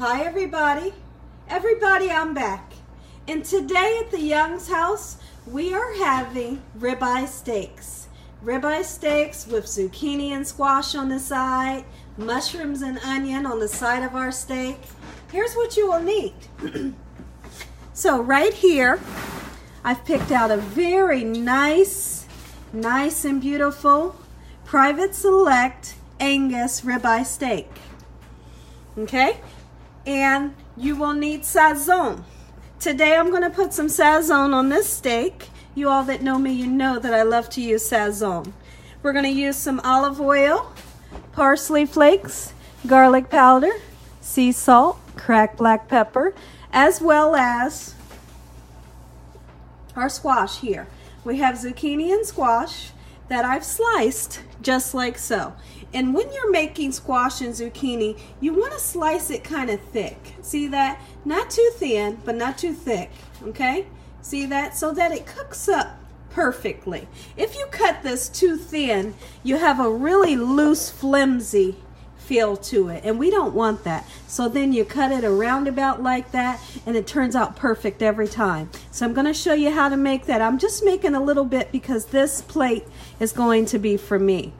Hi everybody. Everybody, I'm back. And today at the Young's house, we are having ribeye steaks. Ribeye steaks with zucchini and squash on the side, mushrooms and onion on the side of our steak. Here's what you will need. so right here, I've picked out a very nice, nice and beautiful Private Select Angus ribeye steak. Okay? And you will need sazon. Today I'm going to put some sazon on this steak. You all that know me, you know that I love to use sazon. We're going to use some olive oil, parsley flakes, garlic powder, sea salt, cracked black pepper, as well as our squash here. We have zucchini and squash that I've sliced just like so. And when you're making squash and zucchini, you want to slice it kind of thick. See that? Not too thin, but not too thick, okay? See that? So that it cooks up perfectly. If you cut this too thin, you have a really loose, flimsy feel to it and we don't want that so then you cut it around about like that and it turns out perfect every time so I'm going to show you how to make that I'm just making a little bit because this plate is going to be for me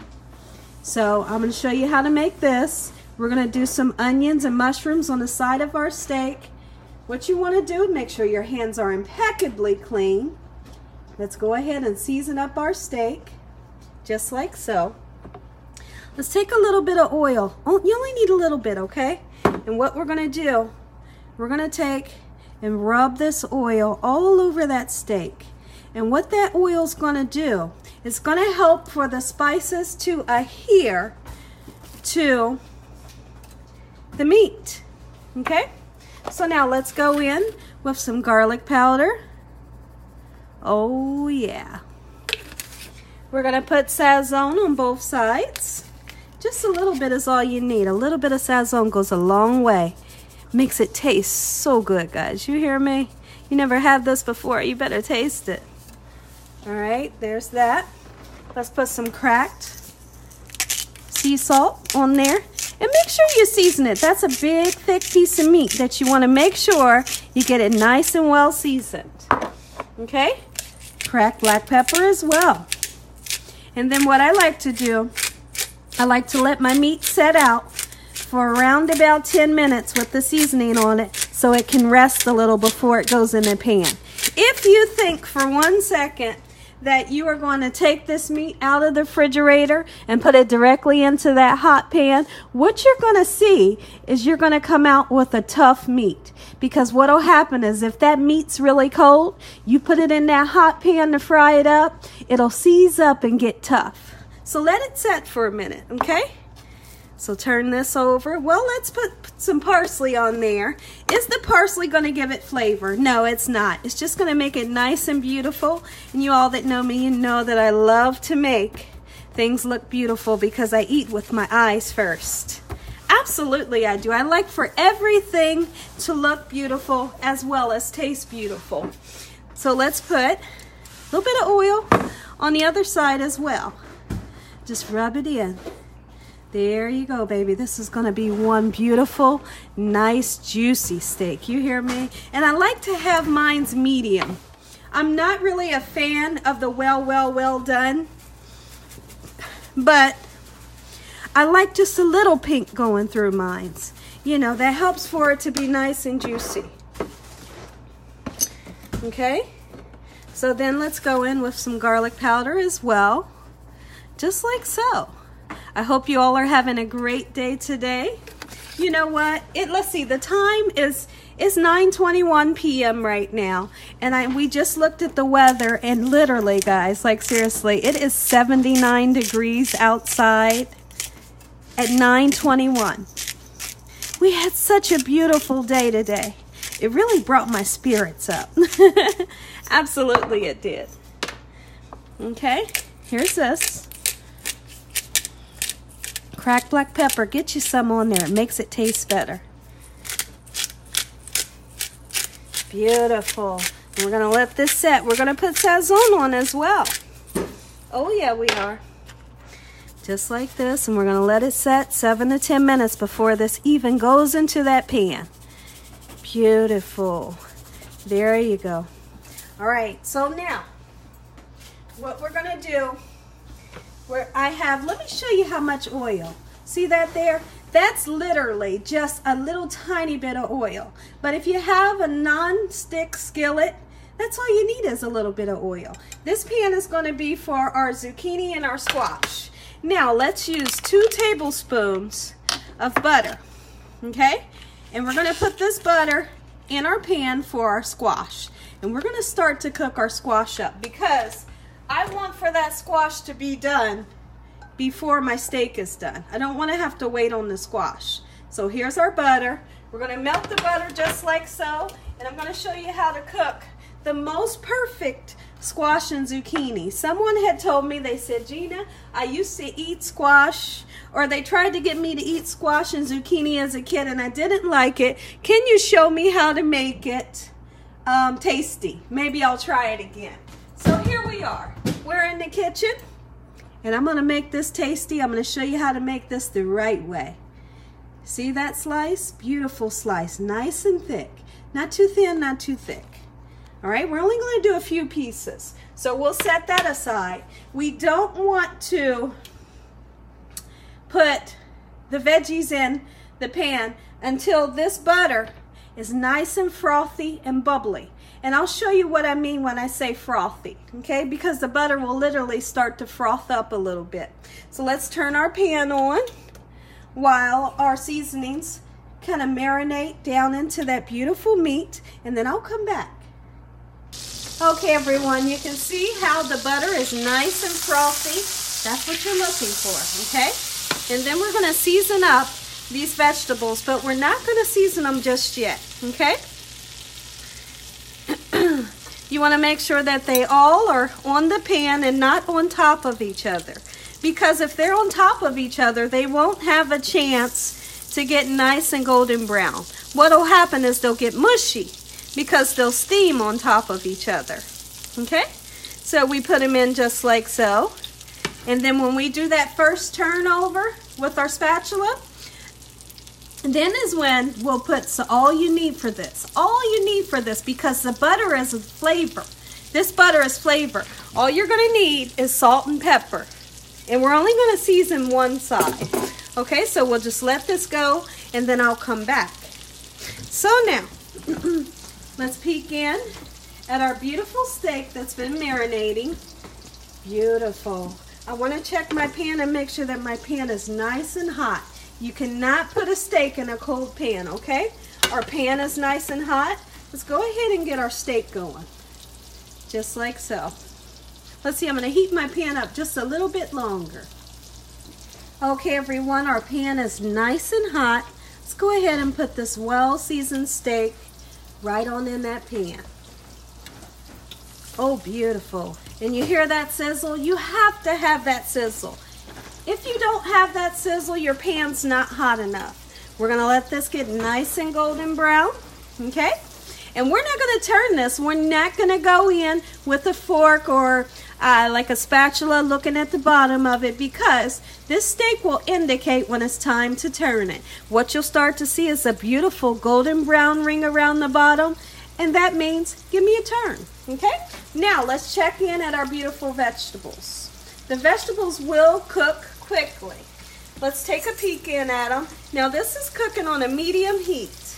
so I'm going to show you how to make this we're going to do some onions and mushrooms on the side of our steak what you want to do make sure your hands are impeccably clean let's go ahead and season up our steak just like so Let's take a little bit of oil. Oh, you only need a little bit, okay? And what we're gonna do, we're gonna take and rub this oil all over that steak. And what that oil's gonna do, is gonna help for the spices to adhere to the meat, okay? So now let's go in with some garlic powder. Oh yeah. We're gonna put sazon on both sides. Just a little bit is all you need. A little bit of Sazon goes a long way. Makes it taste so good, guys. You hear me? You never had this before. You better taste it. All right, there's that. Let's put some cracked sea salt on there. And make sure you season it. That's a big, thick piece of meat that you want to make sure you get it nice and well seasoned. Okay? Cracked black pepper as well. And then what I like to do I like to let my meat set out for around about 10 minutes with the seasoning on it so it can rest a little before it goes in the pan. If you think for one second that you are going to take this meat out of the refrigerator and put it directly into that hot pan, what you're going to see is you're going to come out with a tough meat. Because what will happen is if that meat's really cold, you put it in that hot pan to fry it up, it'll seize up and get tough. So let it set for a minute, okay? So turn this over. Well, let's put some parsley on there. Is the parsley going to give it flavor? No, it's not. It's just going to make it nice and beautiful. And you all that know me, you know that I love to make things look beautiful because I eat with my eyes first. Absolutely, I do. I like for everything to look beautiful as well as taste beautiful. So let's put a little bit of oil on the other side as well. Just rub it in. There you go, baby. This is going to be one beautiful, nice, juicy steak. You hear me? And I like to have mine's medium. I'm not really a fan of the well, well, well done. But I like just a little pink going through mine's. You know, that helps for it to be nice and juicy. Okay? So then let's go in with some garlic powder as well just like so. I hope you all are having a great day today. You know what? It let's see. The time is is 9:21 p.m. right now, and I we just looked at the weather and literally, guys, like seriously, it is 79 degrees outside at 9:21. We had such a beautiful day today. It really brought my spirits up. Absolutely, it did. Okay, here's this. Cracked black pepper, get you some on there. It makes it taste better. Beautiful. And we're going to let this set. We're going to put Sazon on as well. Oh, yeah, we are. just like this and we're going to let it set 7 to 10 minutes before this even goes into that pan. Beautiful. There you go. All right, so now what we're going to do, where I have, let me show you how much oil. See that there? That's literally just a little tiny bit of oil. But if you have a non-stick skillet, that's all you need is a little bit of oil. This pan is going to be for our zucchini and our squash. Now let's use two tablespoons of butter, okay? And we're gonna put this butter in our pan for our squash. And we're gonna start to cook our squash up because I want for that squash to be done before my steak is done. I don't wanna have to wait on the squash. So here's our butter. We're gonna melt the butter just like so. And I'm gonna show you how to cook the most perfect squash and zucchini. Someone had told me, they said, Gina, I used to eat squash, or they tried to get me to eat squash and zucchini as a kid, and I didn't like it. Can you show me how to make it um, tasty? Maybe I'll try it again. So here we are. We're in the kitchen, and I'm to make this tasty. I'm to show you how to make this the right way. See that slice? Beautiful slice, nice and thick. Not too thin, not too thick. All right, we're only to do a few pieces. So we'll set that aside. We don't want to put the veggies in the pan until this butter is nice and frothy and bubbly. And I'll show you what I mean when I say frothy, okay? Because the butter will literally start to froth up a little bit. So let's turn our pan on while our seasonings kind of marinate down into that beautiful meat. And then I'll come back. Okay, everyone, you can see how the butter is nice and frothy. That's what you're looking for, okay? And then we're gonna season up these vegetables, but we're not gonna season them just yet, okay? You wanna make sure that they all are on the pan and not on top of each other. Because if they're on top of each other, they won't have a chance to get nice and golden brown. What'll happen is they'll get mushy because they'll steam on top of each other. Okay? So we put them in just like so. And then when we do that first turnover with our spatula, then is when we'll put so all you need for this. All you need for this because the butter is a flavor. This butter is flavor. All you're going to need is salt and pepper. And we're only going to season one side. Okay, so we'll just let this go and then I'll come back. So now, Let's peek in at our beautiful steak that's been marinating. Beautiful. I want to check my pan and make sure that my pan is nice and hot. You cannot put a steak in a cold pan, okay? Our pan is nice and hot. Let's go ahead and get our steak going. Just like so. Let's see, I'm to heat my pan up just a little bit longer. Okay, everyone, our pan is nice and hot. Let's go ahead and put this well-seasoned steak right on in that pan. Oh, beautiful. And you hear that sizzle? You have to have that sizzle. If you don't have that sizzle, your pan's not hot enough. We're gonna let this get nice and golden brown, okay? And we're not gonna turn this. We're not gonna go in with a fork or uh, like a spatula looking at the bottom of it because this steak will indicate when it's time to turn it. What you'll start to see is a beautiful golden brown ring around the bottom and that means give me a turn, okay? Now let's check in at our beautiful vegetables. The vegetables will cook quickly. Let's take a peek in at them. Now this is cooking on a medium heat,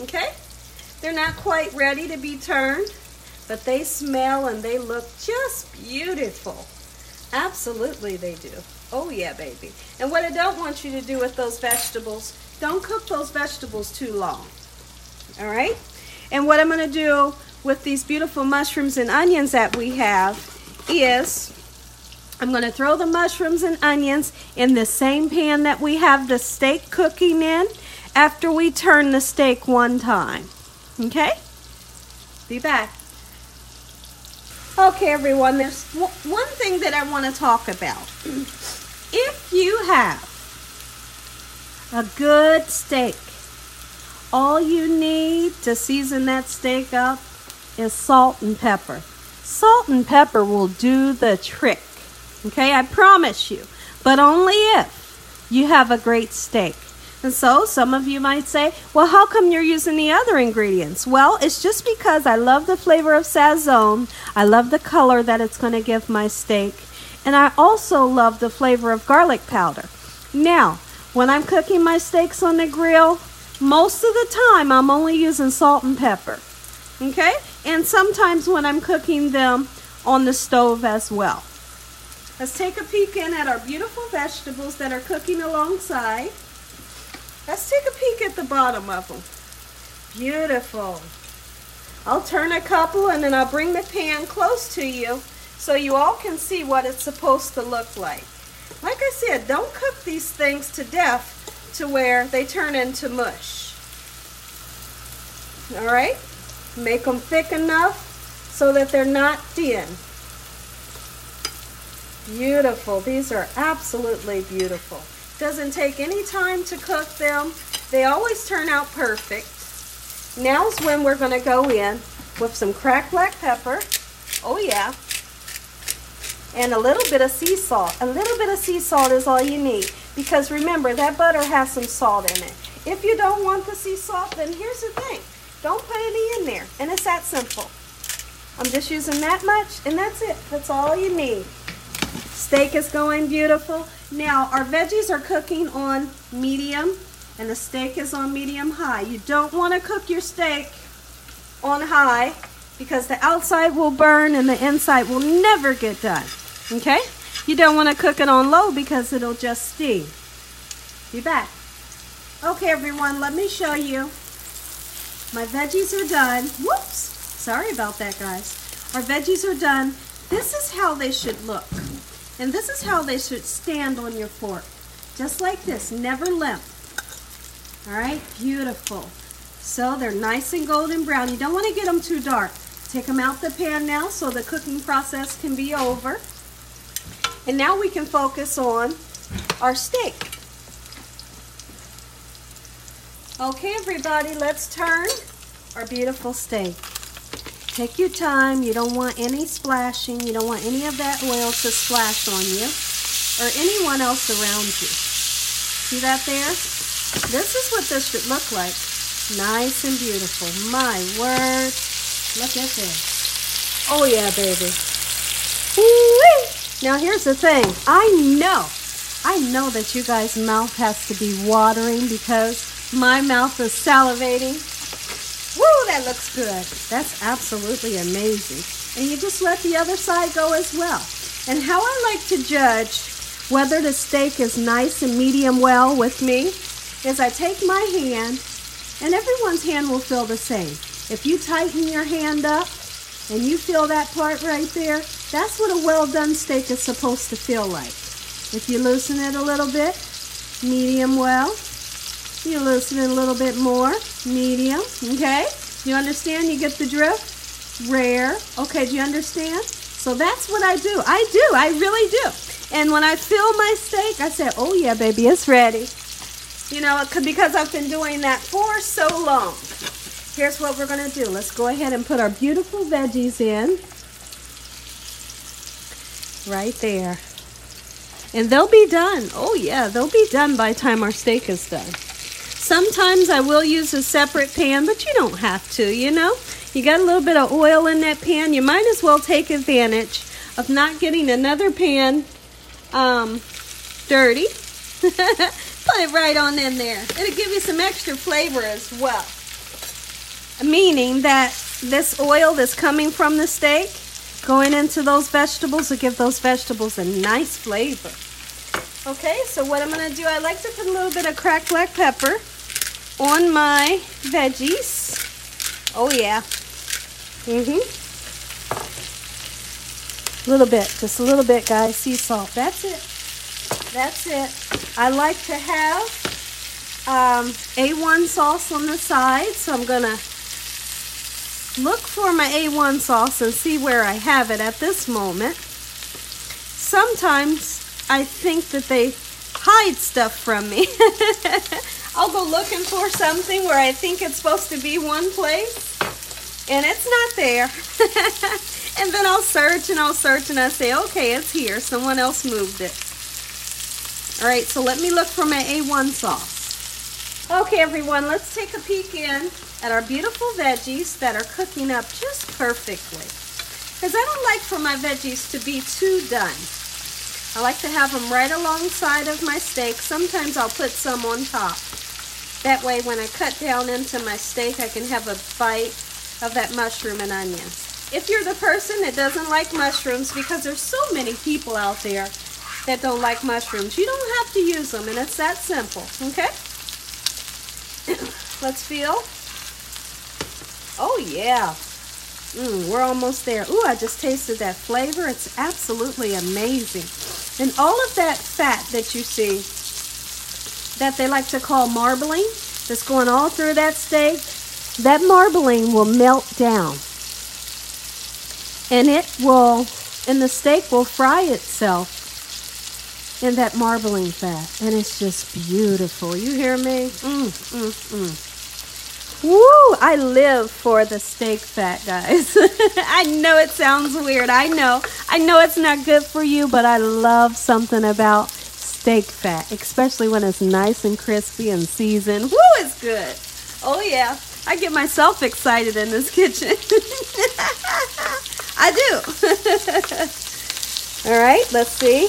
okay? They're not quite ready to be turned, but they smell and they look just beautiful. Absolutely they do. Oh yeah, baby. And what I don't want you to do with those vegetables, don't cook those vegetables too long. All right? And what I'm going to do with these beautiful mushrooms and onions that we have is I'm going to throw the mushrooms and onions in the same pan that we have the steak cooking in after we turn the steak one time. Okay? Be back. Okay, everyone, there's one thing that I want to talk about. If you have a good steak, all you need to season that steak up is salt and pepper. Salt and pepper will do the trick. Okay, I promise you. but only if you have a great steak. And so some of you might say, well, how come you're using the other ingredients? Well, it's just because I love the flavor of Sazon. I love the color that it's going to give my steak. And I also love the flavor of garlic powder. Now, when I'm cooking my steaks on the grill, most of the time I'm only using salt and pepper. Okay? And sometimes when I'm cooking them on the stove as well. Let's take a peek in at our beautiful vegetables that are cooking alongside. Let's take a peek at the bottom of them. Beautiful. I'll turn a couple and then I'll bring the pan close to you so you all can see what it's supposed to look like. Like I said, don't cook these things to death to where they turn into mush. All right? Make them thick enough so that they're not thin. Beautiful. These are absolutely beautiful. Doesn't take any time to cook them. They always turn out perfect. Now's when we're going to go in with some cracked black pepper. Oh yeah. And a little bit of sea salt. A little bit of sea salt is all you need. Because remember, that butter has some salt in it. If you don't want the sea salt, then here's the thing. Don't put any in there. And it's that simple. I'm just using that much, and that's it. That's all you need. Steak is going beautiful. Now, our veggies are cooking on medium, and the steak is on medium high. You don't want to cook your steak on high because the outside will burn and the inside will never get done. Okay? You don't want to cook it on low because it'll just steam. Be back. Okay, everyone, let me show you. My veggies are done. Whoops. Sorry about that, guys. Our veggies are done. This is how they should look. And this is how they should stand on your fork. Just like this, never limp. All right, beautiful. So they're nice and golden brown. You don't want to get them too dark. Take them out the pan now so the cooking process can be over. And now we can focus on our steak. Okay, everybody, let's turn our beautiful steak. Take your time. You don't want any splashing. You don't want any of that oil to splash on you or anyone else around you. See that there? This is what this should look like. Nice and beautiful. My word. Look at this. Oh, yeah, baby. Woo-wee! Now here's the thing. I know, I know that you guys' mouth has to be watering because my mouth is salivating. Woo, that looks good. That's absolutely amazing. And you just let the other side go as well. And how I like to judge whether the steak is nice and medium well with me is I take my hand, and everyone's hand will feel the same. If you tighten your hand up and you feel that part right there, that's what a well done steak is supposed to feel like. If you loosen it a little bit, medium well. You loosen it a little bit more, medium, okay? You understand? You get the drift? Rare. Okay, do you understand? So that's what I do. I do. I really do. And when I fill my steak, I say, oh yeah, baby, it's ready. You know, because I've been doing that for so long. Here's what we're going to do. Let's go ahead and put our beautiful veggies in right there. And they'll be done. Oh yeah, they'll be done by the time our steak is done. Sometimes I will use a separate pan, but you don't have to, you know. You got a little bit of oil in that pan. You might as well take advantage of not getting another pan um, dirty. Put it right on in there. It'll give you some extra flavor as well. Meaning that this oil that's coming from the steak going into those vegetables will give those vegetables a nice flavor. Okay, so what I'm going to do, I like to put a little bit of cracked black pepper on my veggies. Oh, yeah. Mm-hmm. A little bit, just a little bit, guys. Sea salt. That's it. That's it. I like to have um, A1 sauce on the side, so I'm to look for my A1 sauce and see where I have it at this moment. Sometimes I think that they hide stuff from me. I'll go looking for something where I think it's supposed to be one place and it's not there. and then I'll search and I'll search and I say, okay, it's here. Someone else moved it. All right, so let me look for my A1 sauce. Okay, everyone, let's take a peek in at our beautiful veggies that are cooking up just perfectly. Because I don't like for my veggies to be too done. I like to have them right alongside of my steak. Sometimes I'll put some on top. That way when I cut down into my steak, I can have a bite of that mushroom and onion. If you're the person that doesn't like mushrooms, because there's so many people out there that don't like mushrooms, you don't have to use them, and it's that simple, okay? Let's feel. Oh, yeah. Mm, we're almost there. Ooh, I just tasted that flavor. It's absolutely amazing. And all of that fat that you see, that they like to call marbling, that's going all through that steak, that marbling will melt down. And it will, and the steak will fry itself in that marbling fat. And it's just beautiful. You hear me? Mm, mm, mm. Woo! I live for the steak fat, guys. I know it sounds weird. I know. I know it's not good for you, but I love something about steak fat, especially when it's nice and crispy and seasoned. Woo, it's good. Oh, yeah. I get myself excited in this kitchen. I do. All right, let's see.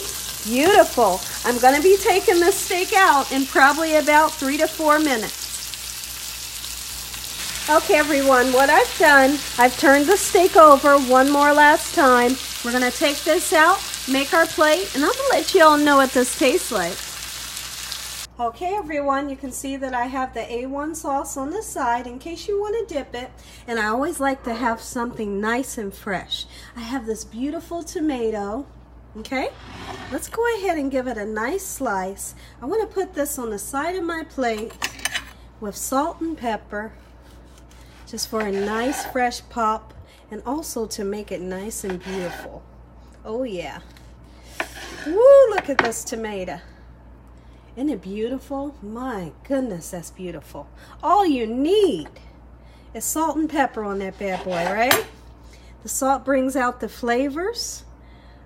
Beautiful. I'm going to be taking this steak out in probably about three to four minutes. Okay, everyone, what I've done, I've turned the steak over one more last time. We're going to take this out, make our plate, and I'm going to let you all know what this tastes like. Okay, everyone, you can see that I have the A1 sauce on the side in case you want to dip it. And I always like to have something nice and fresh. I have this beautiful tomato. Okay, let's go ahead and give it a nice slice. I want to put this on the side of my plate with salt and pepper just for a nice fresh pop and also to make it nice and beautiful. Oh yeah. Woo, look at this tomato. Isn't it beautiful? My goodness, that's beautiful. All you need is salt and pepper on that bad boy, right? The salt brings out the flavors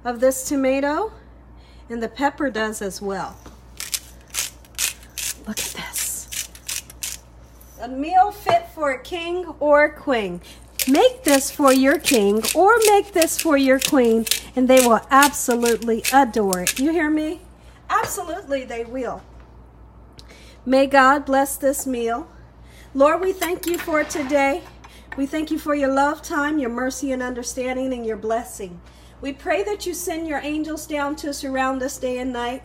of this tomato and the pepper does as well. Look at this. A meal fit for a king or a queen. Make this for your king or make this for your queen and they will absolutely adore it. You hear me? Absolutely they will. May God bless this meal. Lord, we thank you for today. We thank you for your love time, your mercy and understanding, and your blessing. We pray that you send your angels down to surround us day and night.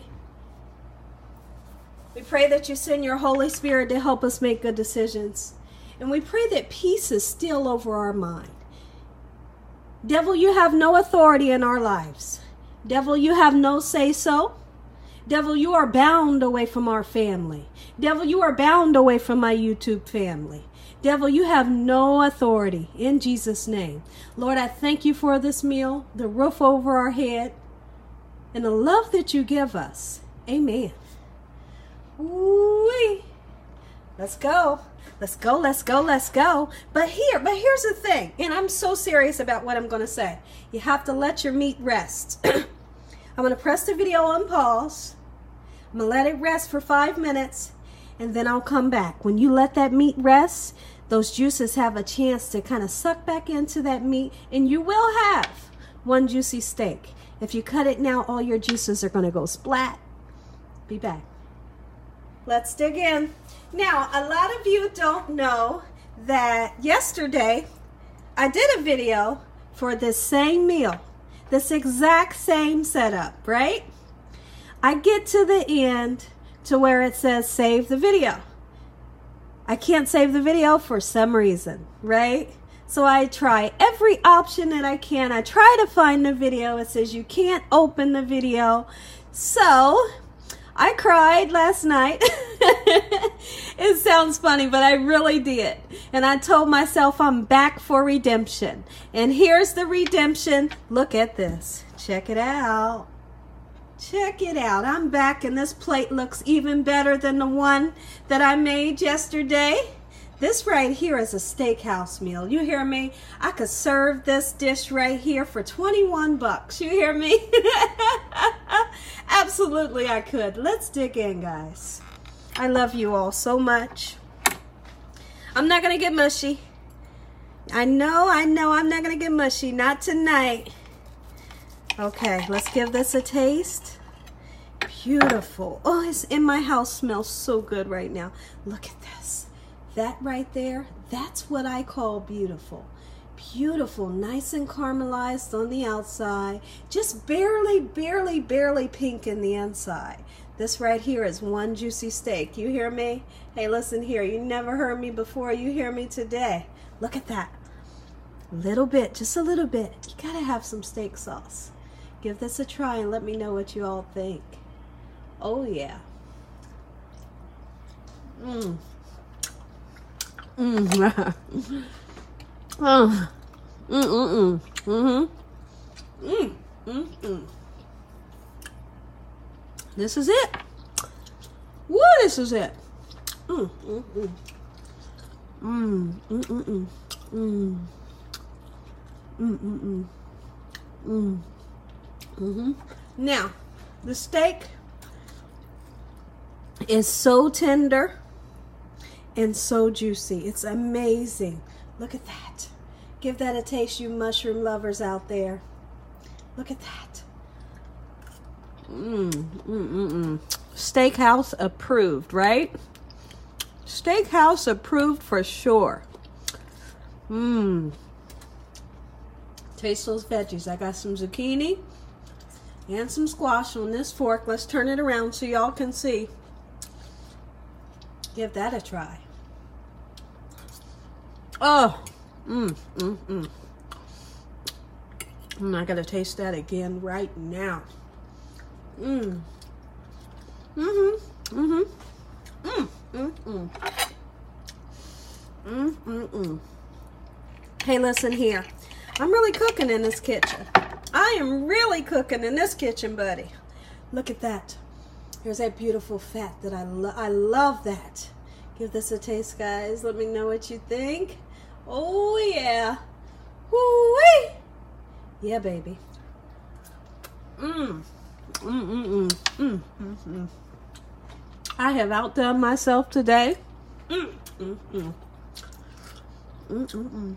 We pray that you send your Holy Spirit to help us make good decisions. And we pray that peace is still over our mind. Devil, you have no authority in our lives. Devil, you have no say so. Devil, you are bound away from our family. Devil, you are bound away from my YouTube family. Devil, you have no authority in Jesus' name. Lord, I thank you for this meal, the roof over our head, and the love that you give us. Amen. Ooh-wee. Let's go. Let's go, let's go, let's go. But here, but here's the thing, and I'm so serious about what I'm going to say. You have to let your meat rest. I'm going to press the video on pause. I'm going to let it rest for five minutes, and then I'll come back. When you let that meat rest, those juices have a chance to kind of suck back into that meat, and you will have one juicy steak. If you cut it now, all your juices are going to go splat. Be back. Let's dig in. Now, a lot of you don't know that yesterday I did a video for this same meal, this exact same setup, right? I get to the end to where it says save the video. I can't save the video for some reason, right? So I try every option that I can. I try to find the video. It says you can't open the video. So I cried last night. it sounds funny, but I really did. And I told myself I'm back for redemption. And here's the redemption. Look at this. Check it out. Check it out. I'm back and this plate looks even better than the one that I made yesterday. This right here is a steakhouse meal. You hear me? I could serve this dish right here for 21 bucks. You hear me? Absolutely, I could. Let's dig in, guys. I love you all so much. I'm not going to get mushy. I know, I know I'm not going to get mushy. Not tonight. Okay, let's give this a taste. Beautiful. Oh, it's in my house smells so good right now. Look at. That right there, that's what I call beautiful. Beautiful, nice and caramelized on the outside. Just barely, barely, barely pink in the inside. This right here is one juicy steak. You hear me? Hey, listen here. You never heard me before. You hear me today. Look at that. Little bit, just a little bit. You gotta have some steak sauce. Give this a try and let me know what you all think. Oh yeah. Mmm. Mmm. oh. Mm mm mm. Mm-hmm. Mm mm mm. This is it. Woo, this is it. Mm mm mm. Mm mm mm mm. Mm. Mm mm mm. Mm. Mm-hmm. Now, the steak is so tender and so juicy. It's amazing. Look at that. Give that a taste, you mushroom lovers out there. Look at that. Mmm, mm, mm, mm. Steakhouse approved, right? Steakhouse approved for sure. Mmm. Taste those veggies. I got some zucchini and some squash on this fork. Let's turn it around so y'all can see. Give that a try. Oh, mm. mmm, mmm, mmm. I'm not to taste that again right now. Mmm. Mm-hmm. Mm-hmm. Mmm. Mm-mm. Mm-mm-mm. Hey, listen here. I'm really cooking in this kitchen. I am really cooking in this kitchen, buddy. Look at that. Here's that beautiful fat that I love. I love that. Give this a taste, guys. Let me know what you think. Oh, yeah. Woo-wee. Yeah, baby. Mmm. Mmm, mmm, mmm, mmm. I have outdone myself today. Mmm, mmm, mmm. Mmm, mmm, mmm.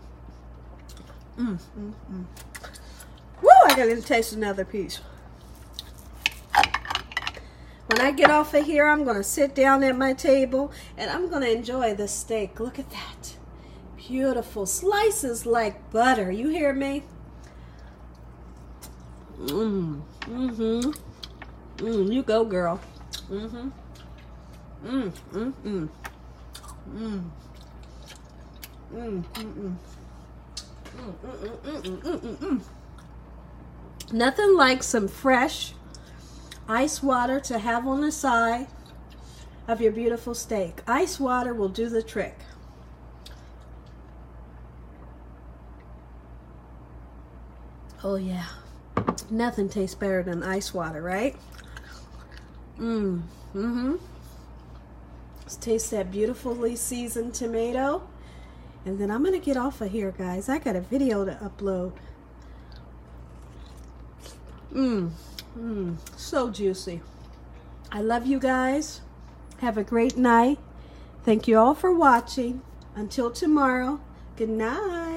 Mmm, mmm, mmm. Woo, I gotta taste another piece. When I get off of here, I'm gonna sit down at my table and I'm gonna enjoy this steak. Look at that. Beautiful slices like butter. You hear me? Mmm. Mm-hmm. Mmm, you go, girl. Mm-hmm. Mmm. Mmm, mmm, mmm, mmm, mmm, mmm. Nothing like some fresh ice water to have on the side of your beautiful steak. Ice water will do the trick. Oh yeah, nothing tastes better than ice water, right? Mmm, mm-hmm. Let's taste that beautifully seasoned tomato. And then I'm gonna get off of here, guys. I got a video to upload. Mmm, mmm, so juicy. I love you guys. Have a great night. Thank you all for watching. Until tomorrow, good night.